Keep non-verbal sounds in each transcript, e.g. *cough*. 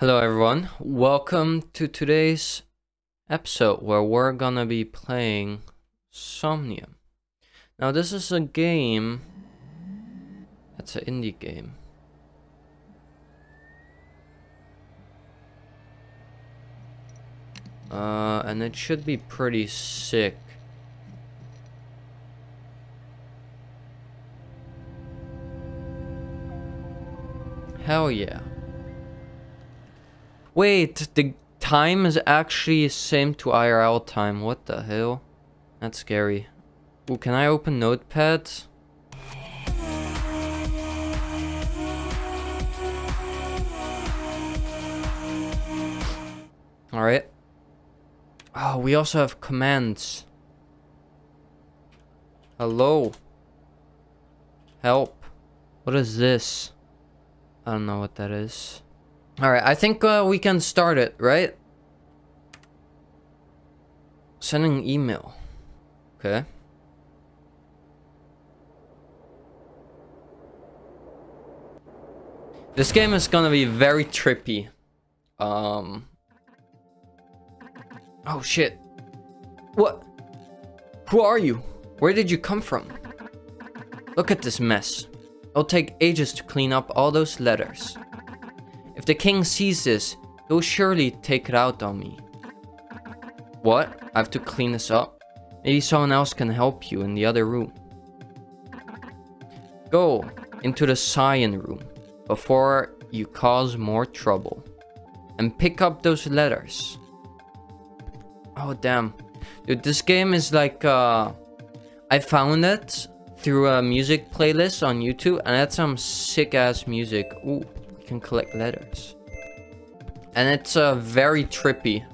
Hello everyone, welcome to today's episode where we're gonna be playing Somnium. Now this is a game, it's an indie game. Uh, and it should be pretty sick. Hell yeah. Wait, the time is actually same to IRL time. What the hell? That's scary. Ooh, can I open Notepad? Alright. Oh, we also have commands. Hello. Help. What is this? I don't know what that is. Alright, I think uh, we can start it, right? Sending email. Okay. This game is gonna be very trippy. Um. Oh shit. What? Who are you? Where did you come from? Look at this mess. It'll take ages to clean up all those letters. If the king sees this, he'll surely take it out on me. What? I have to clean this up? Maybe someone else can help you in the other room. Go into the cyan room before you cause more trouble. And pick up those letters. Oh damn. Dude, this game is like uh I found it through a music playlist on YouTube and that's some sick ass music. Ooh, can collect letters. And it's uh very trippy.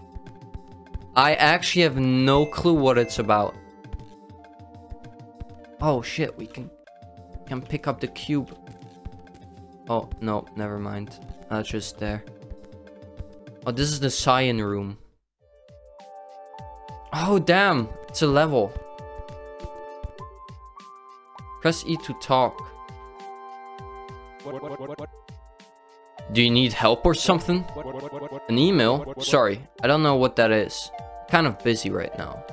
I actually have no clue what it's about. Oh shit, we can can pick up the cube. Oh, no, never mind. That's just there. Oh, this is the cyan room. Oh, damn. It's a level. Press E to talk. Do you need help or something? An email? Sorry, I don't know what that is. Kind of busy right now.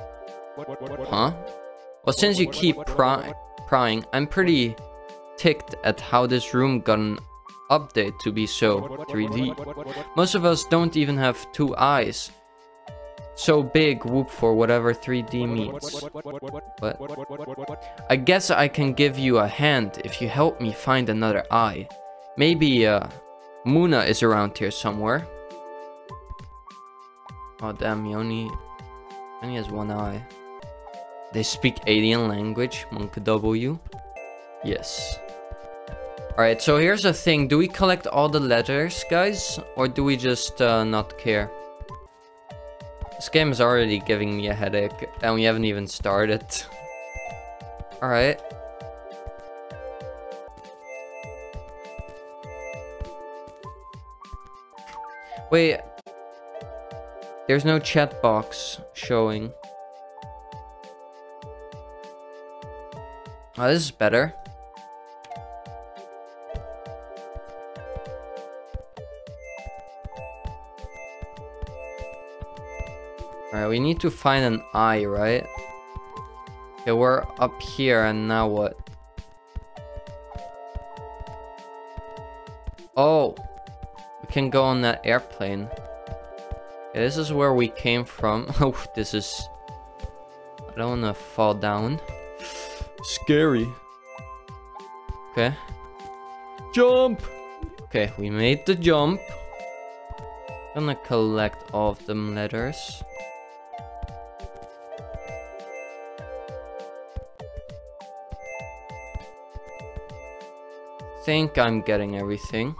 Huh? Well, since you keep pry prying, I'm pretty ticked at how this room got an update to be so 3D. Most of us don't even have two eyes. So big, whoop for whatever 3D means. What? I guess I can give you a hand if you help me find another eye. Maybe, uh, Muna is around here somewhere. Oh damn, he only, only has one eye. They speak alien language, monkaW. Yes. Alright, so here's the thing. Do we collect all the letters, guys? Or do we just uh, not care? This game is already giving me a headache, and we haven't even started. *laughs* Alright. Wait. There's no chat box showing. Oh, this is better. Alright, we need to find an eye, right? Okay, we're up here, and now what? Oh! Can go on that airplane. Okay, this is where we came from. *laughs* Oh, this is... I don't want to fall down. Scary. Okay. Jump! Okay, we made the jump. Gonna collect all of them letters. think I'm getting everything.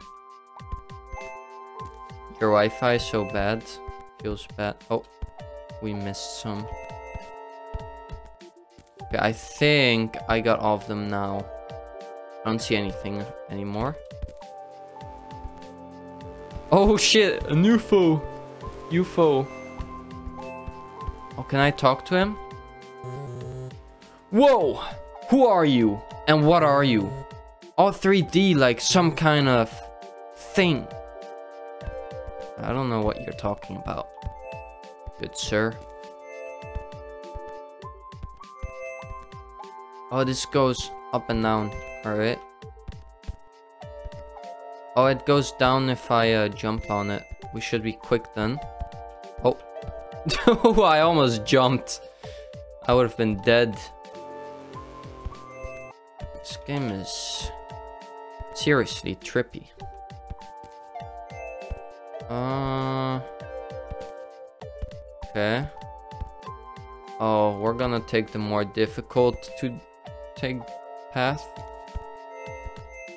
Your Wi-Fi is so bad. Feels bad. Oh, we missed some. Okay, I think I got all of them now. I don't see anything anymore. Oh shit, an UFO. UFO. Oh, can I talk to him? Whoa! Who are you? And what are you? all 3D like some kind of thing. I don't know what you're talking about. Good sir. Oh, this goes up and down. Alright. Oh, it goes down if I uh, jump on it. We should be quick then. Oh. *laughs* I almost jumped. I would have been dead. This game is seriously trippy. Okay. Oh, we're gonna take the more difficult to take path.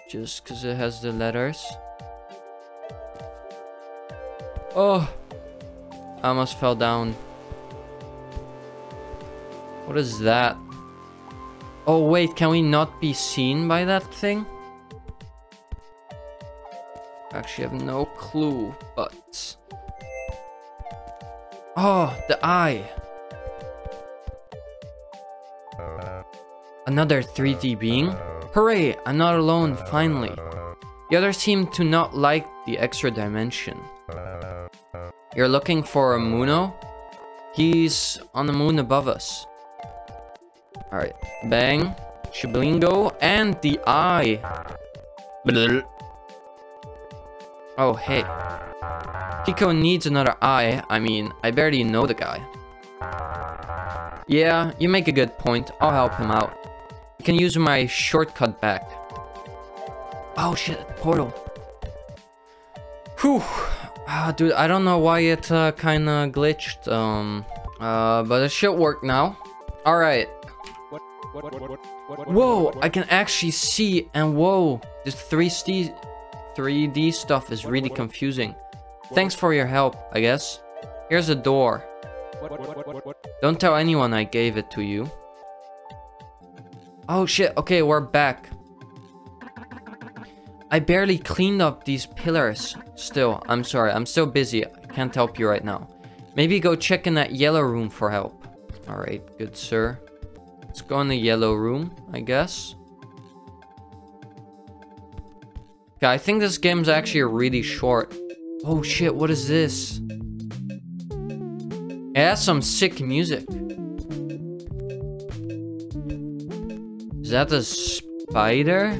Just because it has the letters. Oh! I almost fell down. What is that? Oh wait, can we not be seen by that thing? Actually, have no clue, but... Oh, the eye! Another 3D being? Hooray, I'm not alone, finally. The others seem to not like the extra dimension. You're looking for a Muno? He's on the moon above us. Alright, bang, shiblingo, and the eye. Oh, hey. Kiko needs another eye. I mean, I barely know the guy. Yeah, you make a good point. I'll help him out. You can use my shortcut back. Oh shit, portal. Whew. Ah, dude, I don't know why it uh, kinda glitched. Um, uh, but it should work now. Alright. Whoa, I can actually see and whoa, there's 3D, 3D stuff is really confusing. Thanks for your help, I guess. Here's a door. Don't tell anyone I gave it to you. Oh shit, okay, we're back. I barely cleaned up these pillars. Still, I'm sorry, I'm still busy. I can't help you right now. Maybe go check in that yellow room for help. Alright, good sir. Let's go in the yellow room, I guess. Yeah, I think this game's actually really short. Oh shit, what is this? It has some sick music. Is that a spider?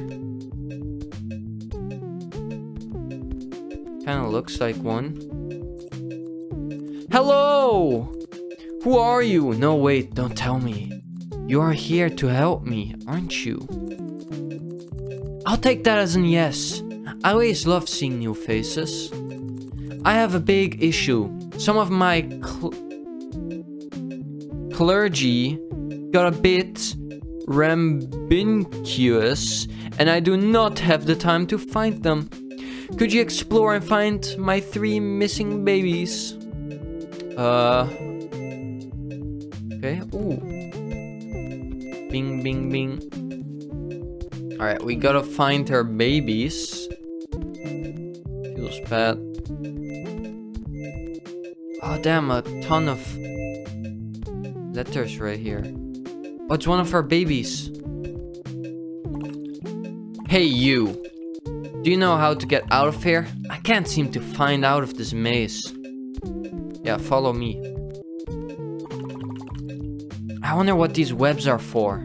Kinda looks like one. Hello! Who are you? No, wait, don't tell me. You are here to help me, aren't you? I'll take that as an yes. I always love seeing new faces. I have a big issue. Some of my cl clergy got a bit rambunctious and I do not have the time to find them. Could you explore and find my three missing babies? Uh... Okay, ooh. Bing, bing, bing. Alright, we gotta find her babies. Bad. Oh, ah, damn, a ton of letters right here. Oh, it's one of her babies. Hey, you. Do you know how to get out of here? I can't seem to find out of this maze. Yeah, follow me. I wonder what these webs are for.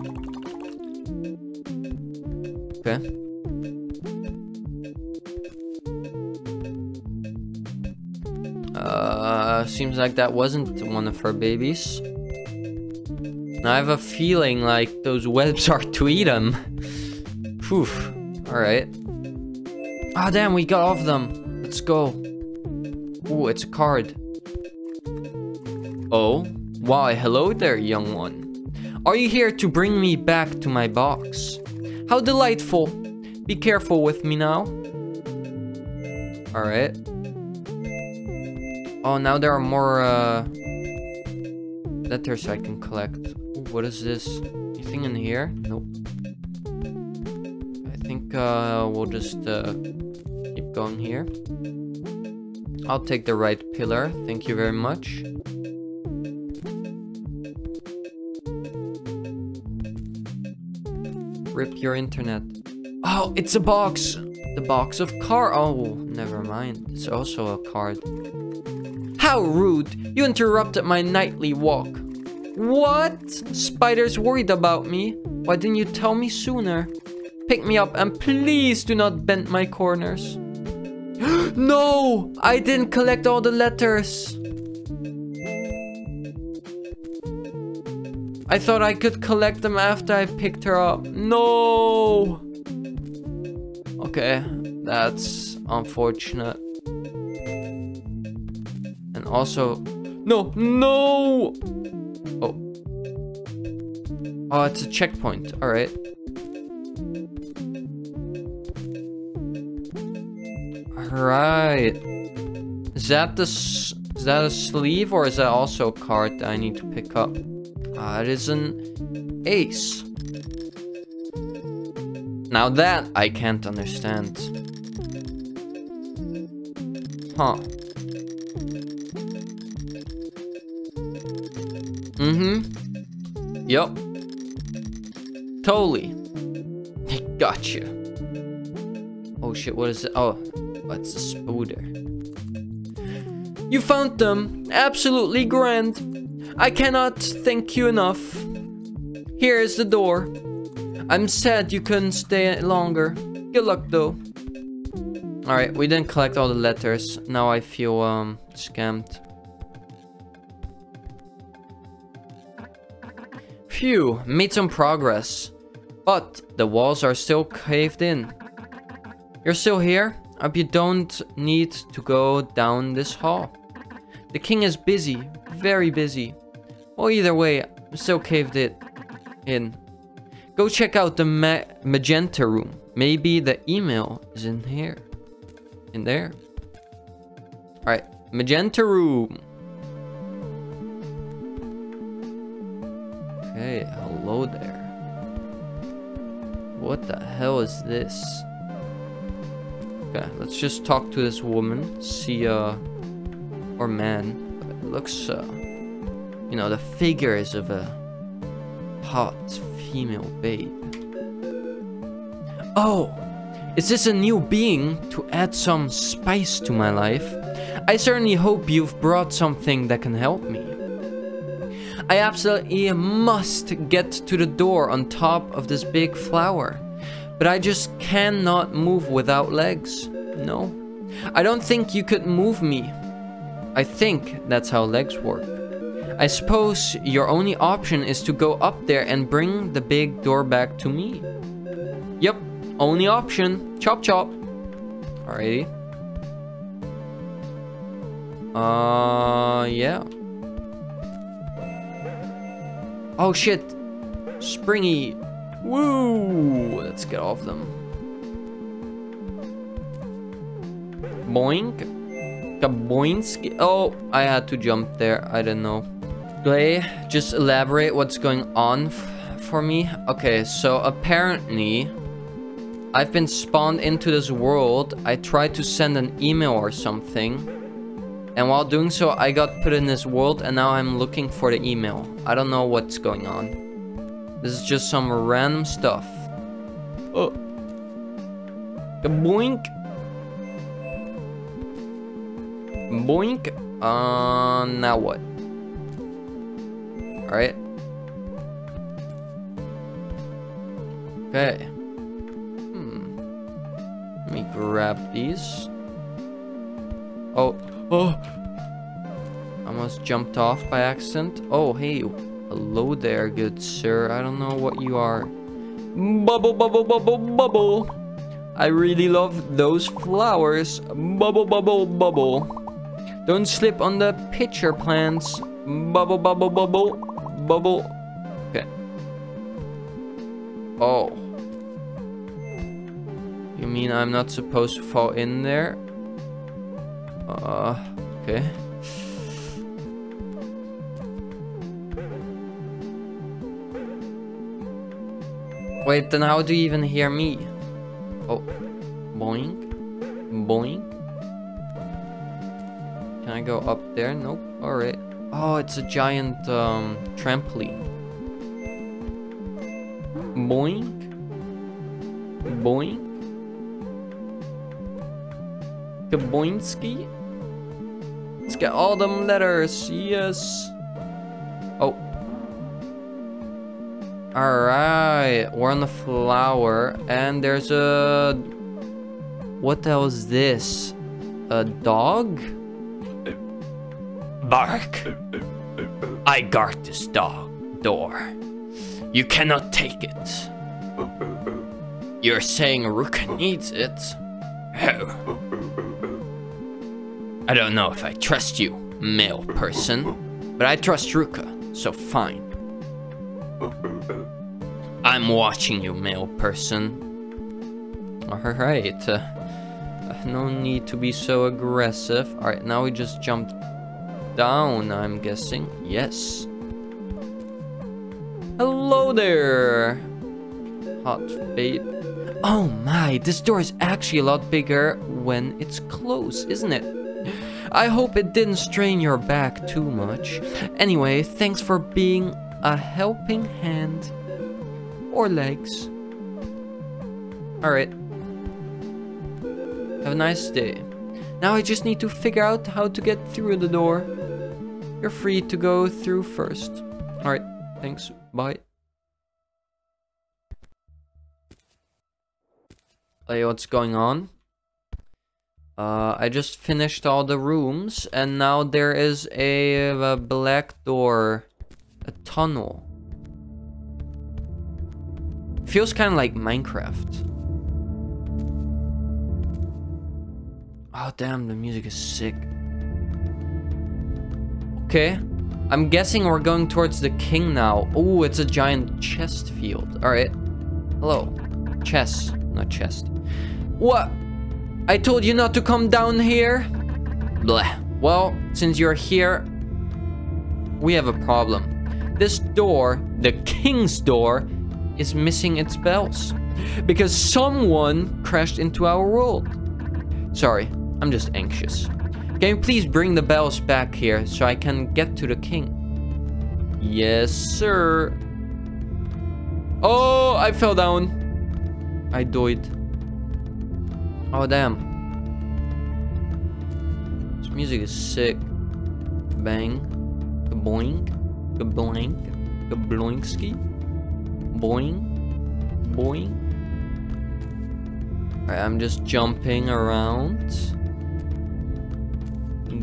Okay. Seems like that wasn't one of her babies. Now I have a feeling like those webs are to eat them. Phew. Alright. Ah, oh, damn, we got off them. Let's go. Ooh, it's a card. Oh, why, hello there, young one. Are you here to bring me back to my box? How delightful. Be careful with me now. Alright. Oh, now there are more, uh, letters I can collect. What is this? Anything in here? Nope. I think, uh, we'll just, uh, keep going here. I'll take the right pillar. Thank you very much. Rip your internet. Oh, it's a box. The box of car. Oh, never mind. It's also a card. How rude! You interrupted my nightly walk. What? Spider's worried about me. Why didn't you tell me sooner? Pick me up and please do not bend my corners. *gasps* no! I didn't collect all the letters. I thought I could collect them after I picked her up. No! Okay, that's unfortunate. Also... No! No! Oh. Oh, it's a checkpoint. Alright. Alright. Is that the... Is that a sleeve or is that also a card that I need to pick up? Uh, it is an ace. Now that I can't understand. Huh. Mm-hmm. Yep. Totally. Gotcha. Oh shit, what is it? Oh, what's a spooder? You found them. Absolutely grand. I cannot thank you enough. Here is the door. I'm sad you couldn't stay longer. Good luck though. Alright, we didn't collect all the letters. Now I feel um scammed. Phew, made some progress. But the walls are still caved in. You're still here? Hope you don't need to go down this hall. The king is busy, very busy. Well, either way, I'm still caved it in. Go check out the ma magenta room. Maybe the email is in here. In there. Alright, magenta room. Okay, hello there. What the hell is this? Okay, let's just talk to this woman. See, uh, or man. It looks, uh, you know, the figures of a hot female babe. Oh, is this a new being to add some spice to my life? I certainly hope you've brought something that can help me. I absolutely must get to the door on top of this big flower. But I just cannot move without legs. No. I don't think you could move me. I think that's how legs work. I suppose your only option is to go up there and bring the big door back to me. Yep, only option. Chop chop. Alrighty. Uh, yeah. Oh shit. Springy. Woo! Let's get off them. Boink. Kaboinski. Oh, I had to jump there. I don't know. Gley, just elaborate what's going on for me. Okay, so apparently I've been spawned into this world. I tried to send an email or something. And while doing so, I got put in this world and now I'm looking for the email. I don't know what's going on. This is just some random stuff. Oh. Boink. Boink. Uh, now what? Alright. Okay. Hmm. Let me grab these. Oh. Oh! Almost jumped off by accident. Oh, hey. Hello there, good sir. I don't know what you are. Bubble, bubble, bubble, bubble. I really love those flowers. Bubble, bubble, bubble. Don't slip on the pitcher plants. Bubble, bubble, bubble bubble. Okay. Oh. You mean I'm not supposed to fall in there? Uh, okay. Wait, then how do you even hear me? Oh, boing, boing. Can I go up there? Nope. Alright. Oh, it's a giant um, trampoline. Boink. Boink. Kaboinski. Get all them letters. Yes. Oh. Alright. We're on the flower. And there's a... What the hell is this? A dog? Bark. I guard this dog door. You cannot take it. You're saying Ruka needs it? Oh. I don't know if I trust you, male person, but I trust Ruka, so fine. I'm watching you, male person. Alright, uh, no need to be so aggressive. Alright, now we just jumped down, I'm guessing. Yes. Hello there, hot babe. Oh my, this door is actually a lot bigger when it's closed, isn't it? I hope it didn't strain your back too much. Anyway, thanks for being a helping hand. Or legs. Alright. Have a nice day. Now I just need to figure out how to get through the door. You're free to go through first. Alright, thanks. Bye. Hey, what's going on? Uh, I just finished all the rooms, and now there is a, a black door, a tunnel. Feels kind of like Minecraft. Oh damn, the music is sick. Okay, I'm guessing we're going towards the king now. Oh, it's a giant chest field. All right, hello, chest, not chest. What? I told you not to come down here. Blah. Well, since you're here, we have a problem. This door, the king's door, is missing its bells. Because someone crashed into our world. Sorry, I'm just anxious. Can you please bring the bells back here so I can get to the king? Yes, sir. Oh, I fell down. I died. Oh, damn. This music is sick. Bang. Kaboink. Kablank. Kabloinski. Boing. Boing. Alright, I'm just jumping around.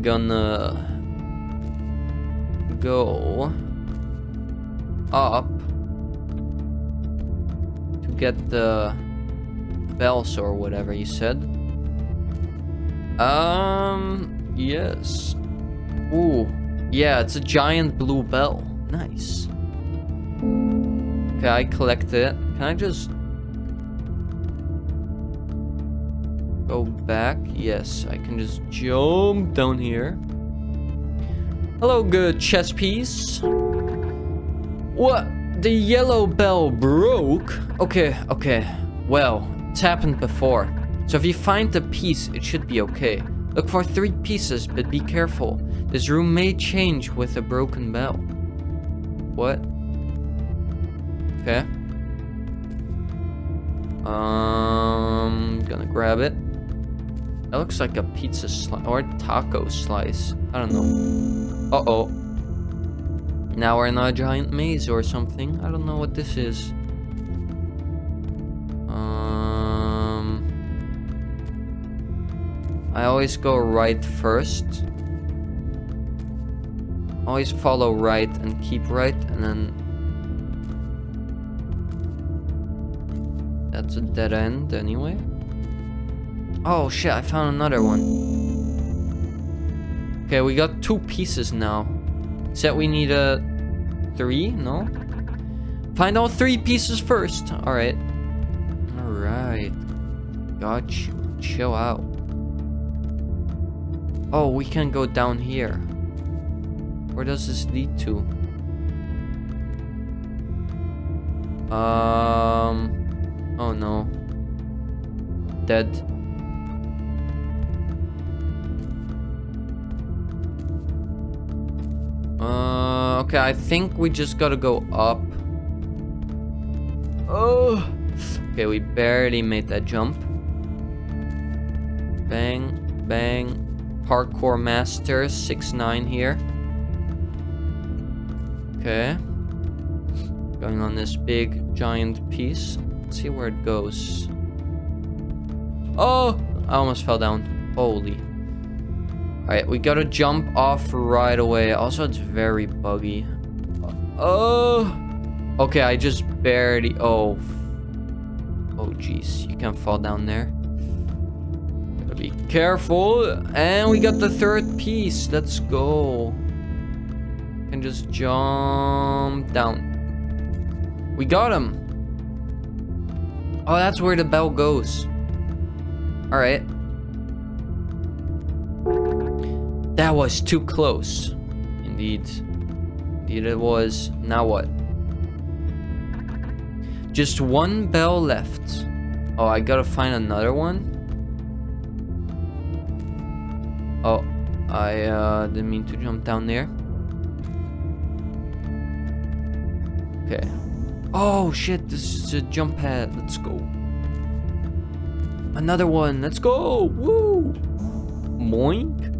Gonna go up to get the bells or whatever you said. Um, yes. Ooh, yeah, it's a giant blue bell. Nice. Okay, I collect it. Can I just go back? Yes, I can just jump down here. Hello, good chess piece. What? The yellow bell broke? Okay, okay. Well, it's happened before. So if you find the piece, it should be okay. Look for three pieces, but be careful. This room may change with a broken bell. What? Okay. Um, gonna grab it. That looks like a pizza slice or taco slice. I don't know. Uh-oh. Now we're in a giant maze or something. I don't know what this is. I always go right first. Always follow right and keep right and then... That's a dead end anyway. Oh shit, I found another one. Okay, we got two pieces now. Said we need a three? No? Find all three pieces first. Alright. Alright. Got you. Chill out. Oh, we can go down here. Where does this lead to? Um... Oh no. Dead. Uh, okay, I think we just gotta go up. Oh! Okay, we barely made that jump. Bang bang. Parkour Master 6 9 here. Okay. Going on this big giant piece. Let's see where it goes. Oh! I almost fell down. Holy. Alright, we gotta jump off right away. Also, it's very buggy. Oh! Okay, I just barely... Oh. Oh, jeez. You can't fall down there. Be careful. And we got the third piece. Let's go. And just jump down. We got him. Oh, that's where the bell goes. Alright. That was too close. Indeed. Indeed it was. Now what? Just one bell left. Oh, I gotta find another one? I uh, didn't mean to jump down there. Okay. Oh shit, this is a jump pad. Let's go. Another one. Let's go. Woo. Moink.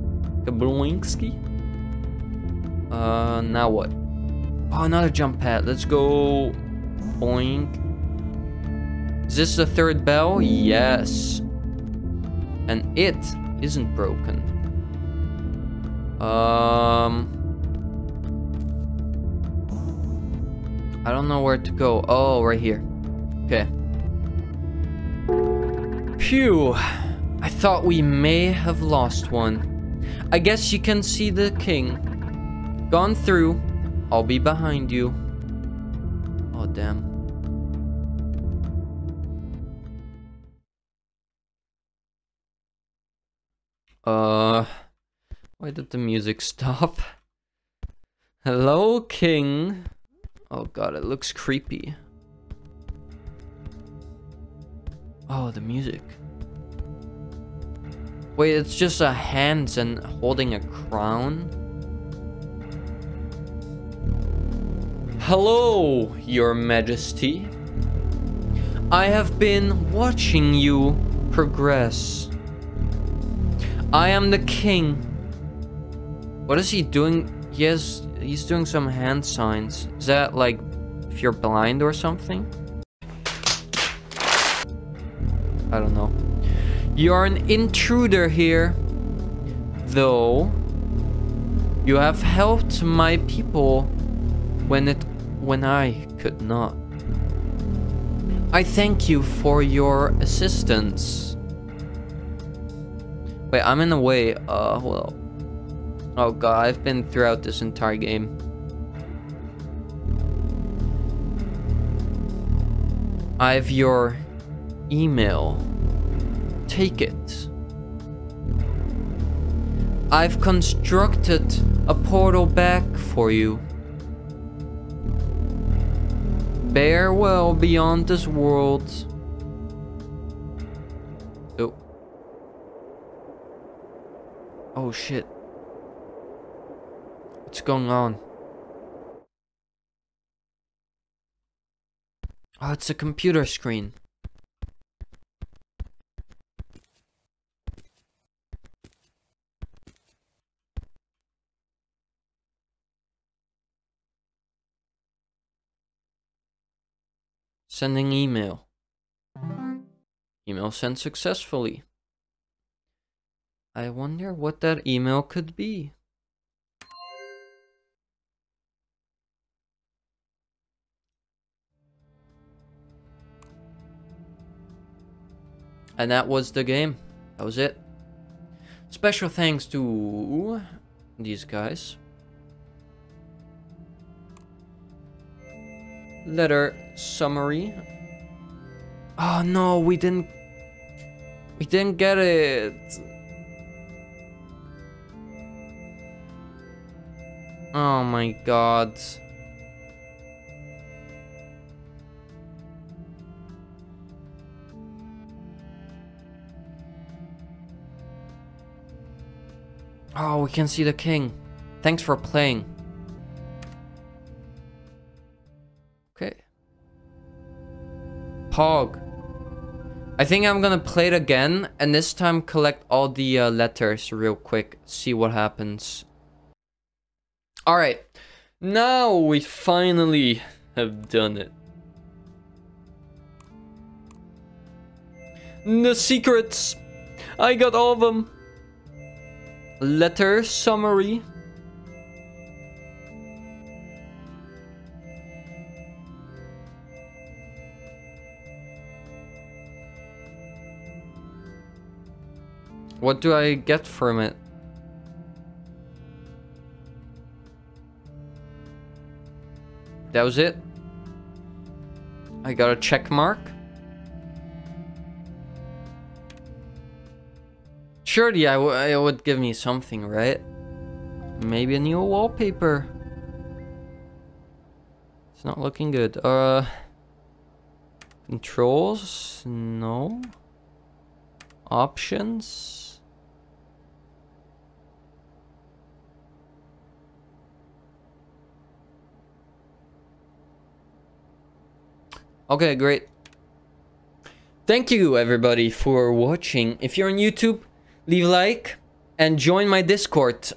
Kabloinski. Uh, now what? Oh, another jump pad. Let's go. Boink. Is this the third bell? Yes. And it isn't broken. Um... I don't know where to go. Oh, right here. Okay. Phew. I thought we may have lost one. I guess you can see the king. Gone through. I'll be behind you. Oh, damn. Uh, why did the music *laughs* stop? Hello, king. Oh god, it looks creepy. Oh, the music. Wait, it's just a hands and holding a crown? Hello, your majesty. I have been watching you progress. I am the king. What is he doing? He has he's doing some hand signs. Is that like if you're blind or something? I don't know. You're an intruder here. Though you have helped my people when it when I could not. I thank you for your assistance. Wait, I'm in the way. Uh, well, Oh god, I've been throughout this entire game. I have your email. Take it. I've constructed a portal back for you. Bear well beyond this world. Oh. Oh shit. Going on? Oh, it's a computer screen. Sending email. Email sent successfully. I wonder what that email could be. And that was the game. That was it. Special thanks to these guys. Letter summary. Oh no, we didn't we didn't get it. Oh my god. Oh, we can see the king. Thanks for playing. Okay. Pog. I think I'm gonna play it again and this time collect all the uh, letters real quick. See what happens. Alright. Now we finally have done it. The secrets. I got all of them. Letter summary. What do I get from it? That was it? I got a check mark? Surely I it would give me something, right? Maybe a new wallpaper. It's not looking good. Uh, controls? No. Options? Okay, great. Thank you everybody for watching. If you're on YouTube, leave a like and join my Discord.